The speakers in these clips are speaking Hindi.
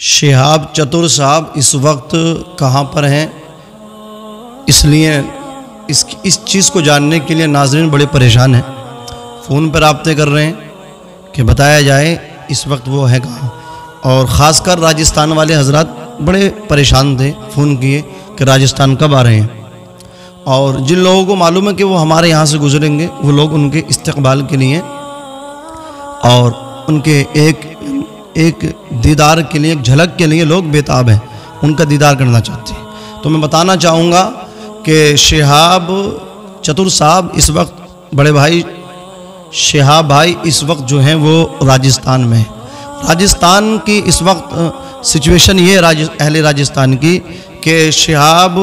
शिहाब चतुर साहब इस वक्त कहाँ पर हैं? इसलिए इस इस चीज़ को जानने के लिए नाजरन बड़े परेशान हैं। फ़ोन पर रबते कर रहे हैं कि बताया जाए इस वक्त वो है कहाँ। और ख़ासकर राजस्थान वाले हज़रत बड़े परेशान थे फ़ोन किए कि राजस्थान कब आ रहे हैं। और जिन लोगों को मालूम है कि वो हमारे यहाँ से गुजरेंगे, वो लोग उनके इस्तकबाल के लिए और उनके एक एक दीदार के लिए, एक झलक के लिए लोग बेताब हैं। उनका दीदार करना चाहते हैं। तो मैं बताना चाहूँगा कि शहाब चतुर साहब इस वक्त, बड़े भाई शहाब भाई इस वक्त जो हैं वो राजस्थान में राजस्थान की इस वक्त सिचुएशन ये राज, अहले राजस्थान की कि शिहाब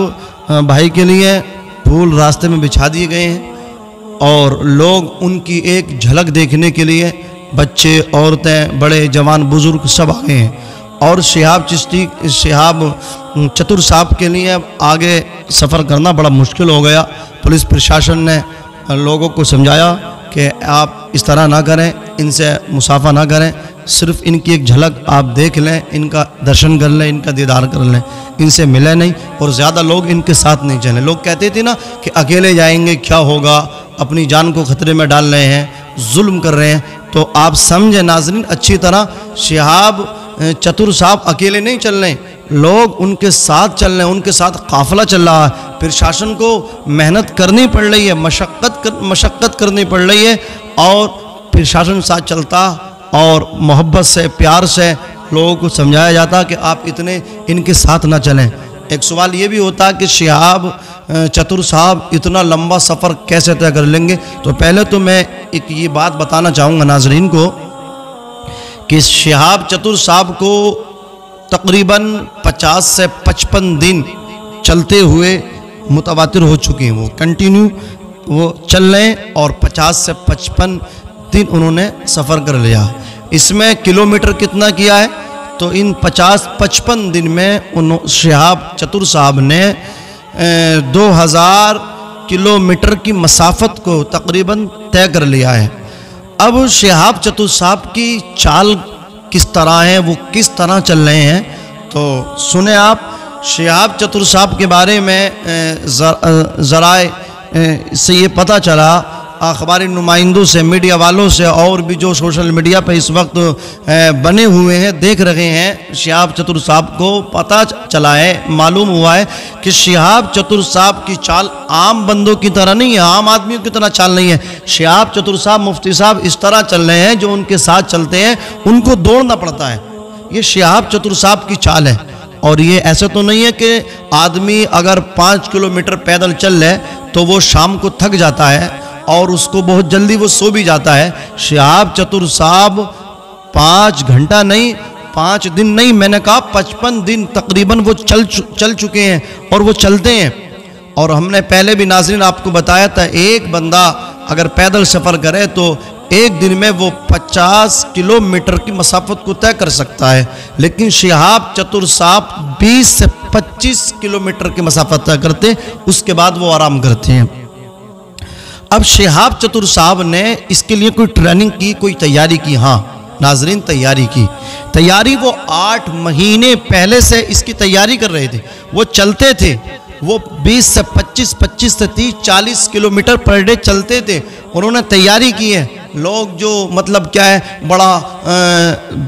भाई के लिए फूल रास्ते में बिछा दिए गए हैं और लोग उनकी एक झलक देखने के लिए बच्चे, औरतें, बड़े जवान, बुज़ुर्ग सब आ गए हैं। और शिहाब चिश्ती शहाब चतुर साहब के लिए अब आगे सफ़र करना बड़ा मुश्किल हो गया। पुलिस प्रशासन ने लोगों को समझाया कि आप इस तरह ना करें, इनसे मुसाफा ना करें। सिर्फ़ इनकी एक झलक आप देख लें, इनका दर्शन कर लें, इनका दीदार कर लें। इनसे मिले नहीं और ज़्यादा लोग इनके साथ नहीं चलें। लोग कहते थे ना कि अकेले जाएँगे, क्या होगा? अपनी जान को ख़तरे में डाल रहे हैं। जुल्म कर रहे हैं। तो आप समझे नाजरीन अच्छी तरह शहाब चतुर साहब अकेले नहीं चल रहे लोग उनके साथ चल रहे हैं उनके साथ काफिला चल रहा है। फिर शासन को मेहनत करनी पड़ रही है मशक्क़त कर, मशक्क़त करनी पड़ रही है और फिर शासन साथ चलता और मोहब्बत से प्यार से लोगों को समझाया जाता कि आप इतने इनके साथ ना चलें। एक सवाल ये भी होता कि शिहाब चतुर साहब, इतना लंबा सफ़र कैसे तय कर लेंगे? तो पहले तो मैं एक ये बात बताना चाहूँगा नाजरीन को कि शहाब चतुर साहब को तकरीबन 50 से 55 दिन चलते हुए मुतवातिर हो चुके हैं वो। कंटिन्यू वो चल रहे और 50 से 55 दिन उन्होंने सफ़र कर लिया। इसमें किलोमीटर कितना किया है? तो इन 50-55 दिन में उन शहाब चतुर साहब ने दो हज़ार किलोमीटर की मसाफत को तकरीबन तय कर लिया है। अब शहाब चतुर साहब की चाल किस तरह है, वो किस तरह चल रहे हैं तो सुने आप शहाब चतुर साहब के बारे में ज़राए से ये पता चला अखबारी नुमाइंदों से, मीडिया वालों से और भी जो सोशल मीडिया पर इस वक्त बने हुए हैं, देख रहे हैं, शिहाब चतुर साहब को पता चला है, मालूम हुआ है कि शिहाब चतुर साहब की चाल आम बंदों की तरह नहीं है, आम आदमियों की तरह चाल नहीं है। शिहाब चतुर साहब, मुफ्ती साहब इस तरह चल रहे हैं, जो उनके साथ चलते हैं, उनको दौड़ना पड़ता है। ये शिहाब चतुर साहब की चाल है। और ये ऐसा तो नहीं है कि आदमी अगर पाँच किलोमीटर पैदल चल रहे तो वो शाम को थक जाता है और उसको बहुत जल्दी वो सो भी जाता है। शहाब चतुर साहब, पाँच घंटा नहीं, पाँच दिन नहीं, मैंने कहा पचपन दिन तकरीबन वो चल चल चुके हैं और वो चलते हैं। और हमने पहले भी नाजरीन आपको बताया था, एक बंदा अगर पैदल सफ़र करे तो एक दिन में वो 50 किलोमीटर की मसाफत को तय कर सकता है। लेकिन शिहाब चतुर साहब 20 से 25 किलोमीटर की मसाफत तय करते, उसके बाद वो आराम करते हैं। अब शहाब चतुर साहब ने इसके लिए कोई ट्रेनिंग की, कोई तैयारी की? हाँ नाजरीन, तैयारी की। तैयारी वो आठ महीने पहले से इसकी तैयारी कर रहे थे। वो चलते थे। वो 20 से 25 25 से 30 40 किलोमीटर पर डे चलते थे। उन्होंने तैयारी की है। लोग जो मतलब क्या है, बड़ा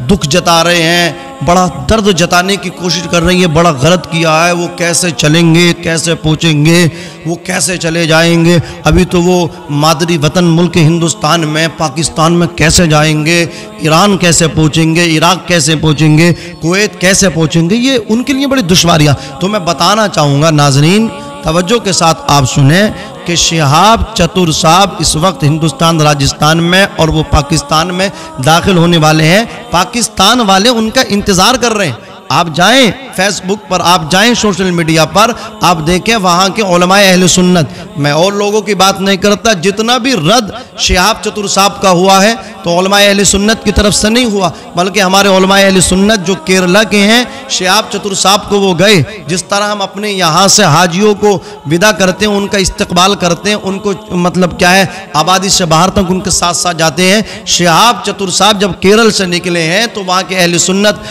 दुख जता रहे हैं बड़ा दर्द जताने की कोशिश कर रही है, बड़ा गलत किया है, वो कैसे चलेंगे, कैसे पहुँचेंगे, वो कैसे चले जाएँगे? अभी तो वो मादरी वतन मुल्क हिंदुस्तान में, पाकिस्तान में कैसे जाएँगे? ईरान कैसे पहुँचेंगे? इराक कैसे पहुँचेंगे? कुवैत कैसे पहुँचेंगे? ये उनके लिए बड़ी दुश्वारियाँ। तो मैं बताना चाहूँगा, नाजरीन, तवज्जो के साथ आप सुने कि शहाब चतुर साहब इस वक्त हिंदुस्तान, राजस्थान में और वो पाकिस्तान में दाखिल होने वाले हैं। पाकिस्तान वाले उनका इंतज़ार कर रहे हैं। आप जाएँ फेसबुक पर आप जाएँ सोशल मीडिया पर, आप देखें वहाँ के अहल सुन्नत। मैं और लोगों की बात नहीं करता, जितना भी रद्द शिहाब चतुर साहब का हुआ है तो अहल सुन्नत की तरफ़ से नहीं हुआ, बल्कि हमारे अहल सुन्नत जो केरला के हैं, शिहाब चतुर साहब को वो गए, जिस तरह हम अपने यहाँ से हाजियों को विदा करते हैं, उनका इस्तकबाल करते हैं, उनको मतलब क्या है, आबादी से बाहर तक उनके साथ साथ जाते हैं। शिहाब चतुर साहब जब केरल से निकले हैं तो वहाँ के अहल सुन्नत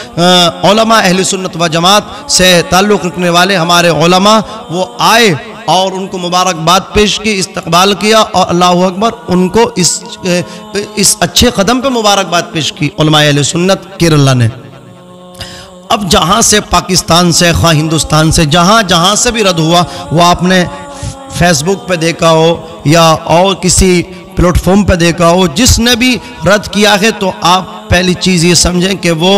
अहल सुन्नत व जमात से ताल्लुक़ रखने वाले हमारे वो आए और उनको मुबारकबाद पेश की, इस्तकबाल किया और अल्लाह अकबर उनको इस इस अच्छे कदम पे मुबारकबाद पेश की सुन्नत केरला ने। अब जहाँ से पाकिस्तान से खा हिंदुस्तान से, जहाँ जहाँ से भी रद्द हुआ, वो आपने फेसबुक पे देखा हो या और किसी प्लेटफॉर्म पे देखा हो, जिसने भी रद्द किया है तो आप पहली चीज़ ये समझें कि वो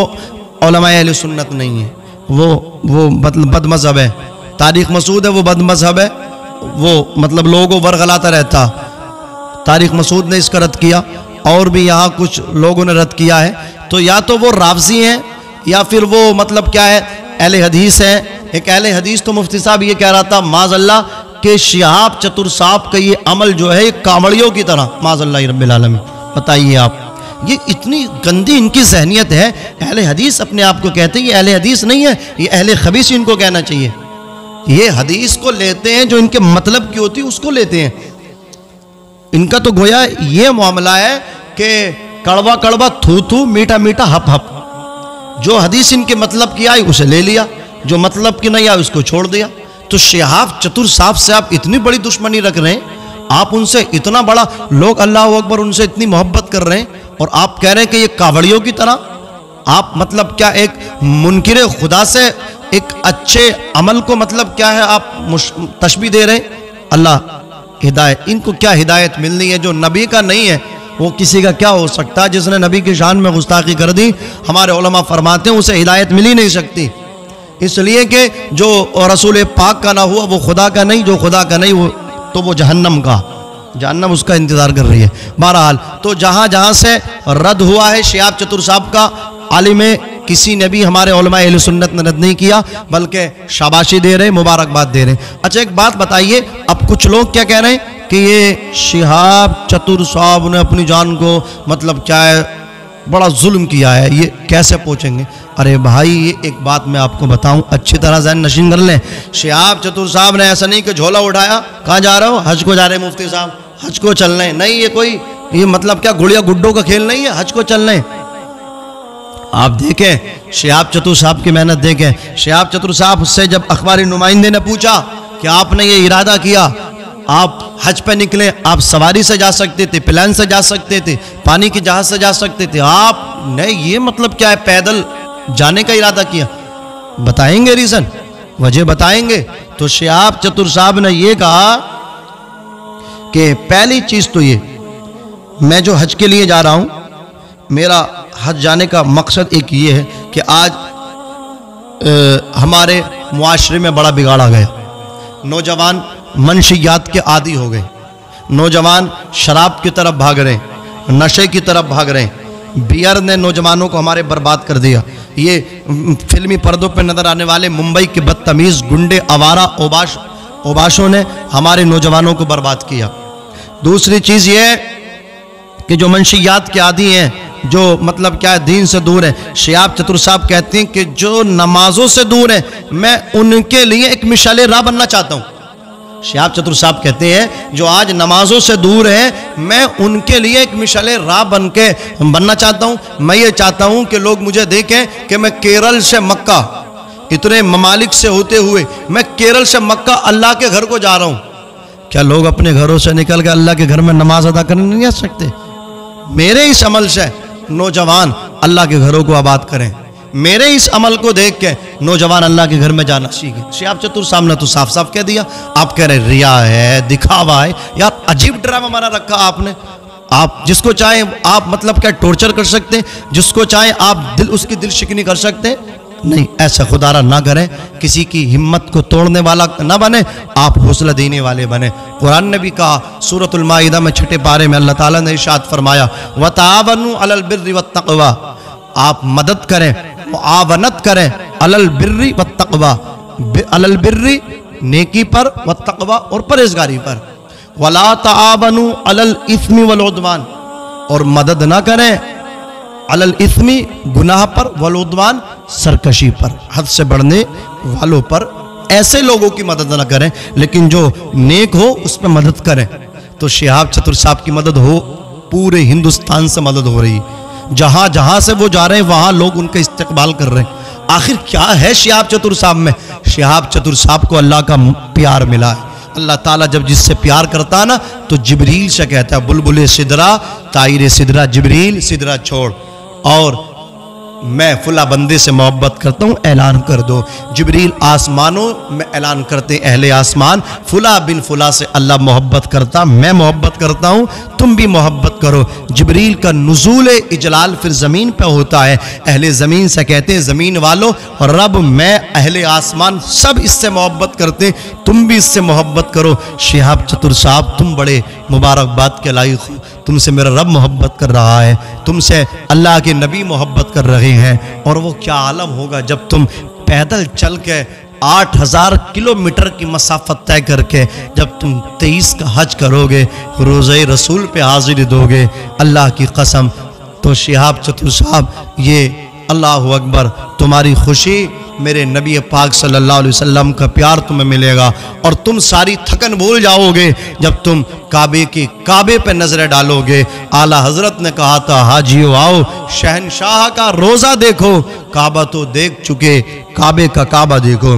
सुन्नत नहीं है। वो वो मतलब बद मज़हब है। तारीख मसूद है, वो बद मज़हब है। वो मतलब लोगों वरगलाता रहता। तारीख मसूद ने इसका रद्द किया। और भी यहाँ कुछ लोगों ने रद्द किया है। तो या तो वो रावजी हैं, या फिर वो मतलब क्या है, अहल हदीस है। एक अहल हदीस तो मुफ्ती साहब ये कह रहा था माजल्ला के शिहाब चतुर साहब का ये अमल जो है कांवड़ियों की तरह। माजल्ला रबालमी बताइए आप। ये इतनी गंदी इनकी जहनीत है, अहल हदीस अपने आप को कहते हैं, ये अहल हदीस नहीं है, ये अहल खबीस इनको कहना चाहिए। ये हदीस को लेते हैं, जो इनके मतलब की होती है, उसको लेते हैं। इनका तो गोया ये मामला है कि कड़वा कड़वा थू थू, मीठा मीठा हप हप। जो हदीस इनके मतलब की आई, उसे ले लिया। जो मतलब की नहीं आई, उसको छोड़ दिया। तो शहाब चतुर साहब से आप इतनी बड़ी दुश्मनी रख रहे हैं आप उनसे इतना बड़ा, लोग अल्लाह अकबर उनसे इतनी मोहब्बत कर रहे हैं, और आप कह रहे हैं कि ये कावड़ियों की तरह, आप मतलब क्या एक मुनकर खुदा से एक अच्छे अमल को मतलब क्या है आप तशबी दे रहे हैं? अल्लाह, हिदायत, इनको क्या हिदायत मिलनी है जो नबी का नहीं है? वो किसी का क्या हो सकता है? जिसने नबी की शान में गुस्ताखी कर दी, हमारे ओलमा फरमाते हैं, उसे हिदायत मिल ही नहीं सकती। इसलिए कि जो रसूल पाक का ना हुआ, वो खुदा का नहीं, जो खुदा का नहीं, वो तो वो जहन्नम का, जहन्नम उसका इंतज़ार कर रही है। बहरहाल तो जहाँ जहाँ से रद्द हुआ है शियाब चतुर साहब का, आलिम, किसी ने भी हमारे सुन्नत ने रद्द नहीं किया, बल्कि शाबाशी दे रहे, मुबारकबाद दे रहे। अच्छा एक बात बताइए, अब कुछ लोग क्या कह रहे हैं कि ये शिहाब चतुर साहब ने अपनी जान को मतलब क्या है बड़ा जुल्म किया है, ये कैसे पहुँचेंगे? अरे भाई, ये एक बात मैं आपको बताऊँ, अच्छी तरह जहन नशीन कर लें। शिहाब चतुर साहब ने ऐसा नहीं कि झोला उठाया, कहाँ जा रहे हो? हज को जा रहे मुफ्ती साहब। हज को चलने नहीं, ये कोई, ये मतलब क्या गुड़िया गुड्डों का खेल नहीं है? हज को चलने आप देखें शिहाब चतुर साहब की मेहनत देखें। शिहाब चतुर साहब से जब अखबारी नुमाइंदे ने पूछा कि आपने ये इरादा किया आप हज पे निकले आप सवारी से जा सकते थे प्लान से जा सकते थे पानी के जहाज़ से जा सकते थे। आप नहीं ये मतलब क्या है? पैदल जाने का इरादा किया। बताएँगे रीजन वजह बताएँगे। तो शिहाब चतुर साहब ने ये कहा कि पहली चीज़ तो ये मैं जो हज के लिए जा रहा हूँ मेरा हज जाने का मकसद एक ये है कि आज आ, हमारे मुआरे में बड़ा बिगाड़ आ गया। नौजवान मनशियात के आदि हो गए। नौजवान शराब की तरफ़ भाग रहे, नशे की तरफ़ भाग रहे। बियर ने नौजवानों को हमारे बर्बाद कर दिया। ये फिल्मी पर्दों पर नज़र आने वाले मुंबई के बदतमीज़ गुंडे आवारा ओबाश, ओबाशों ने हमारे नौजवानों को बर्बाद किया। दूसरी चीज़ ये कि जो मनशियात के आदि हैं, जो मतलब क्या है, दीन से दूर है। शियाब चतुर साहब कहते हैं कि जो नमाजों से दूर है, मैं उनके लिए एक मिशाल राह बनना चाहता हूँ। शियाब चतुर साहब कहते हैं, जो आज नमाजों से दूर है, मैं उनके लिए एक मिशाल राह बन के बनना चाहता हूँ। मैं ये चाहता हूँ कि लोग मुझे देखें कि मैं केरल से मक्का, इतने ममालिक से होते हुए, मैं केरल से मक्का अल्लाह के घर को जा रहा हूँ। क्या लोग अपने घरों से निकल के अल्लाह के घर में नमाज़ अदा करने नहीं आ सकते? मेरे इस अमल से नौजवान अल्लाह के घरों को आबाद करें। मेरे इस अमल को देख के नौजवान अल्लाह के घर में जाना सीखे शियाब चतुर सामने तो साफ़ साफ़ कह दिया, आप कह रहे, रिया है, दिखावा है। यार, अजीब ड्रामा बना रखा आपने। आप जिसको चाहे, आप मतलब क्या, टॉर्चर कर सकते हैं? जिसको चाहे, आप दिल, उसकी दिल शिकनी कर सकते हैं? नहीं, ऐसा खुदारा ना करें। किसी की हिम्मत को तोड़ने वाला ना बने, आप हौसला देने वाले बने। कुरान ने भी कहा सूरतुलमाइदा में छठे पारे में अल्लाह ताला ने इशाद फरमाया व तावन अलबिर तकवा। आप मदद करें आवनत करें। अलल बिर्री व तकवा। अलल बिर्री, नेकी पर व तकवा और परहेजगारी पर। वला ताबनु अलल इस्मी वलोदवान और मदद ना करें। अलल इस्मी, गुनाह पर वलोदवान सरकशी पर। हद से बढ़ने वालों पर ऐसे लोगों की मदद ना करें। लेकिन जो नेक हो, उस पर मदद करें। तो शिहाब चतुर साहब की मदद हो, पूरे हिंदुस्तान से मदद हो रही। जहाँ जहाँ से वो जा रहे हैं, वहाँ लोग उनका इस्तेकबाल कर रहे हैं। आखिर क्या है शिहाब चतुर साहब में? शिहाब चतुर साहब को अल्लाह का प्यार मिला है। अल्लाह ताला जब जिससे प्यार करता ना तो जबरील से कहता है, बुलबुल सिदरा, ताइर सिदरा जबरील, सिदरा छोड़। और मैं फुला बंदे से मोहब्बत करता हूँ, ऐलान कर दो। जबरील, आसमानों में ऐलान करते अहले आसमान। फुला बिन फुला से अल्लाह मोहब्बत करता, मैं मोहब्बत करता हूँ, तुम भी मोहब्बत करो। जबरील का नजूल इजलाल फिर ज़मीन पर होता है। अहले ज़मीन से कहते हैं, ज़मीन वालों, रब, मैं अहले आसमान सब इससे मोहब्बत करते तुम भी इससे मोहब्बत करो। शिहाब चतुर साहब, तुम बड़े मुबारकबाद के लायक हो। तुमसे मेरा रब मोहब्बत कर रहा है। तुमसे अल्लाह के नबी मोहब्बत कर रहे हैं। और वो क्या आलम होगा जब तुम पैदल चल के आठ हज़ार किलोमीटर की मसाफत तय करके जब तुम तेईस का हज करोगे, रोज़ रसूल पे हाजिरी दोगे, अल्लाह की कसम। तो शिहाब चतुर साहब, ये अल्लाह अकबर, तुम्हारी खुशी मेरे नबी पाक सल्लल्लाहु अलैहि वसल्लम का प्यार तुम्हें मिलेगा और तुम सारी थकन भूल जाओगे जब तुम काबे की काबे पर नज़रें डालोगे। आला हज़रत ने कहा था, हाजियो आओ, शहनशाह का रोजा देखो, काबा तो देख चुके, काबे का काबा देखो।